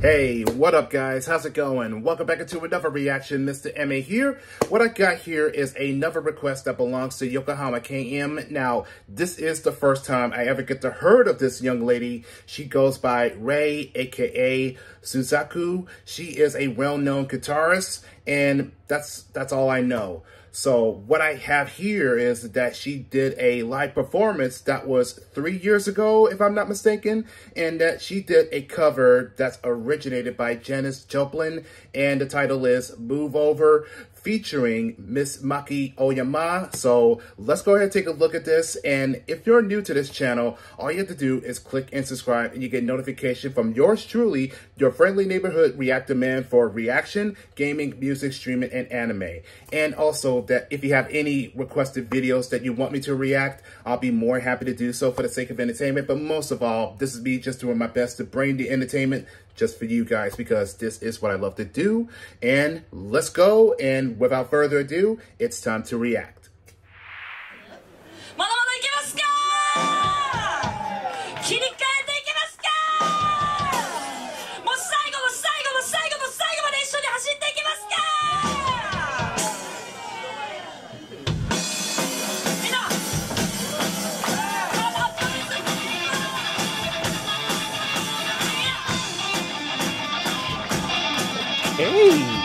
Hey, what up guys? How's it going? Welcome back into another reaction. Mr. MA here. What I got here is another request that belongs to Yokohama KM. Now, this is the first time I ever get to heard of this young lady. She goes by Rie, aka Suzaku. She is a well-known guitarist, and that's that's all I know. So what I have here is that she did a live performance that was three years ago, if I'm not mistaken, and that she did a cover that's originated by Janis Joplin, and the title is Move Over, featuring Miss Maki Oyama. So let's go ahead and take a look at this. And if you're new to this channel, all you have to do is click and subscribe and you get notification from yours truly, your friendly neighborhood reactor man for reaction, gaming, music, streaming, and anime. And also that if you have any requested videos that you want me to react, I'll be more happy to do so for the sake of entertainment. But most of all, this is me just doing my best to bring the entertainment just for you guys because this is what I love to do. And let's go. And without further ado, it's time to react. Hey!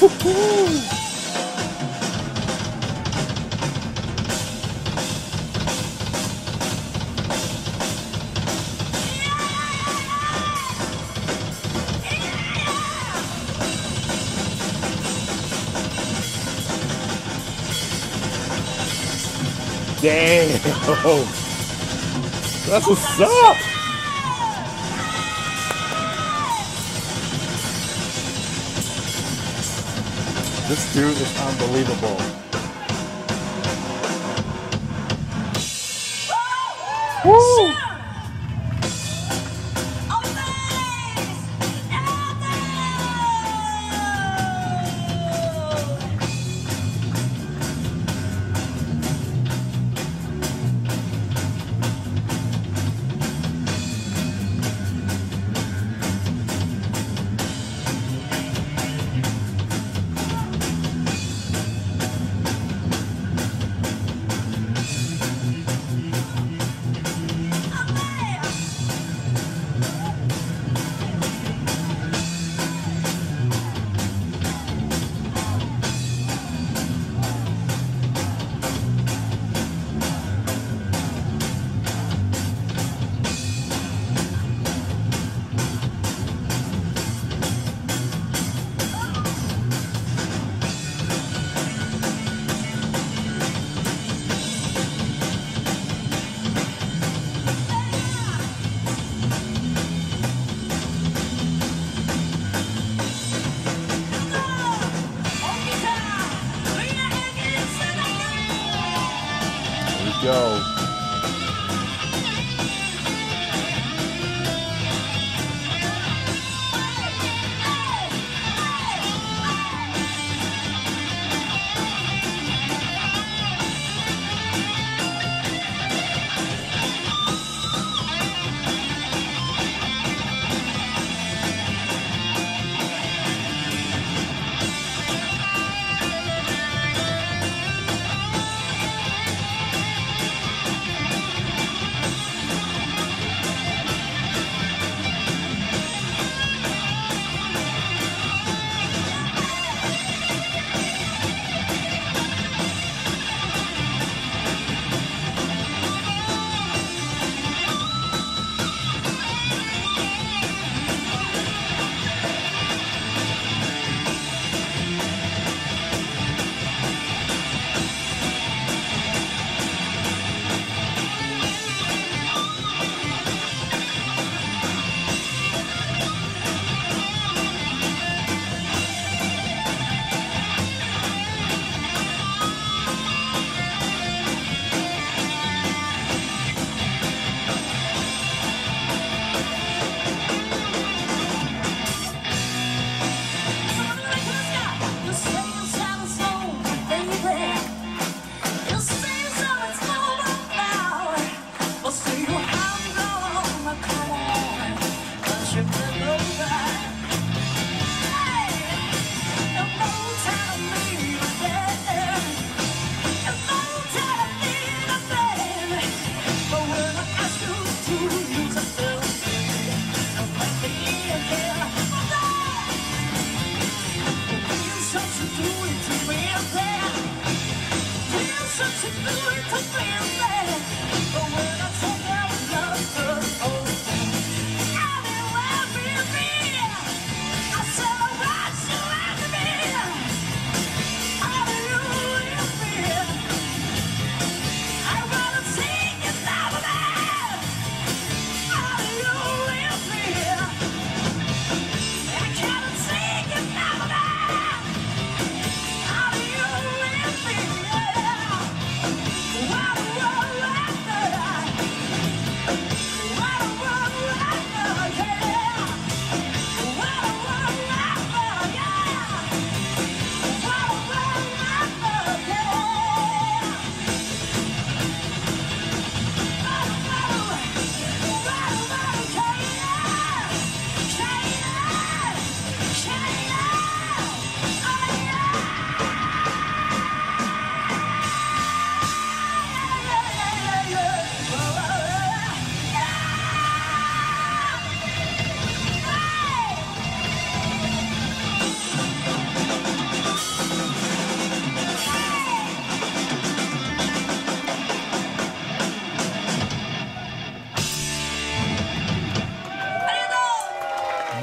Damn! That's what's up! This dude is unbelievable. Woo!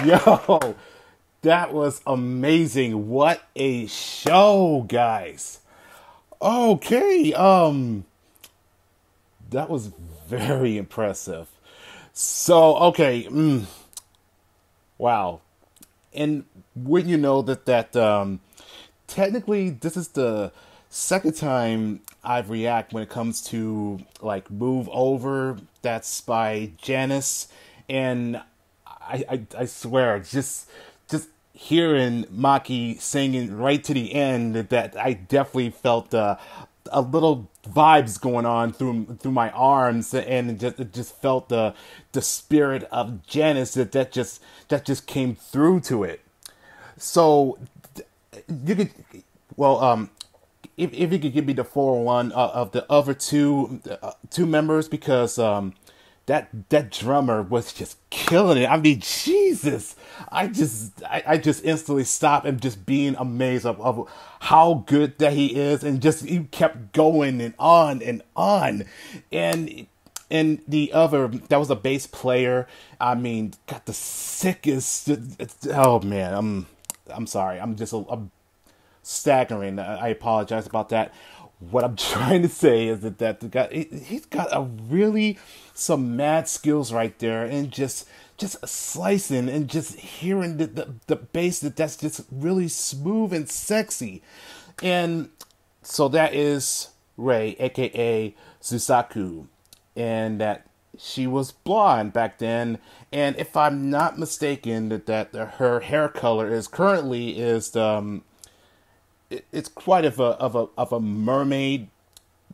Yo, that was amazing. What a show, guys. Okay, um that was very impressive. So, okay, mm, wow. And when you know that that um technically this is the second time I've react when it comes to like move over that's by Janis and I, I, I swear, just just hearing Maki singing right to the end, that I definitely felt uh, a little vibes going on through through my arms, and just just felt the the spirit of Janis that that just that just came through to it. So you could, well, um, if if you could give me the four one uh, of the other two uh, two members because um that that drummer was just killing it. I mean, Jesus, I just I, I just instantly stopped and just being amazed of, of how good that he is, and just he kept going and on and on, and and the other that was a bass player. I mean, got the sickest. Oh man, I'm I'm sorry. I'm just a, a staggering. I apologize about that. What I'm trying to say is that that the guy he's got a really some mad skills right there, and just just slicing and just hearing the the, the bass that that's just really smooth and sexy, and so that is Rie, aka Suzaku, and that she was blonde back then. And if I'm not mistaken, that that her hair color is currently is um, it, it's quite of a of a of a mermaid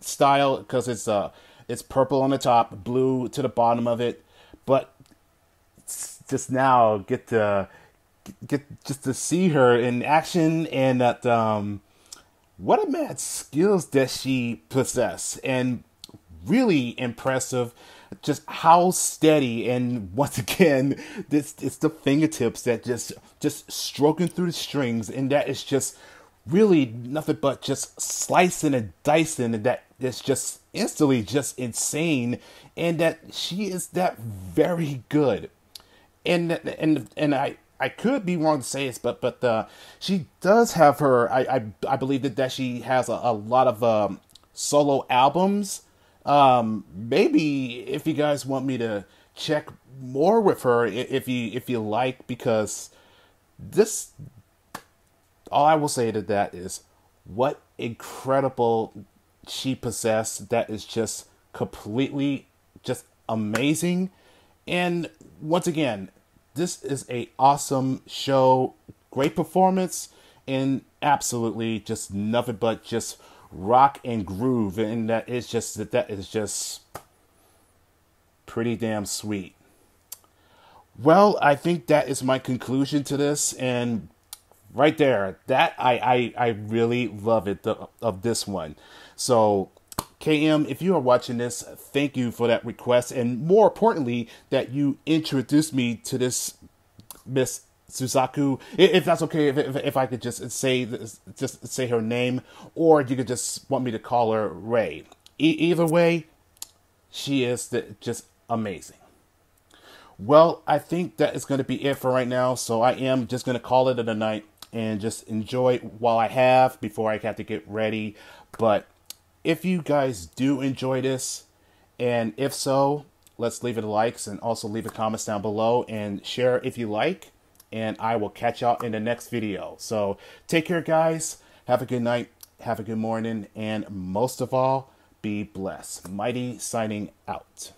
style because it's uh it's purple on the top, blue to the bottom of it, but just now get to get just to see her in action and that um what a mad skills that she possess and really impressive. Just how steady and once again this it's the fingertips that just just stroking through the strings and that is just really nothing but just slicing and dicing and that is just instantly just insane and that she is that very good and and and I I could be wrong to say this, but but uh, she does have her. I I, I believe that that she has a, a lot of um, solo albums. Um, maybe if you guys want me to check more with her, if you if you like, because this. All I will say to that is, what incredible she possessed. That is just completely just amazing. And once again, this is a awesome show, great performance, and absolutely just nothing but just rock and groove, and that is just that that is just pretty damn sweet. Well, I think that is my conclusion to this, and right there, that I I, I really love it the, of this one. So KM, if you are watching this, thank you for that request, and more importantly, that you introduced me to this Miss Suzaku. If that's okay, if, if, if I could just say just say her name, or you could just want me to call her Rie. E- either way, she is the, just amazing. Well, I think that is going to be it for right now. So I am just going to call it a night and just enjoy while I have before I have to get ready. But if you guys do enjoy this, and if so, let's leave it likes and also leave a comments down below and share if you like. And I will catch y'all in the next video. So take care, guys. Have a good night. Have a good morning. And most of all, be blessed. Mighty signing out.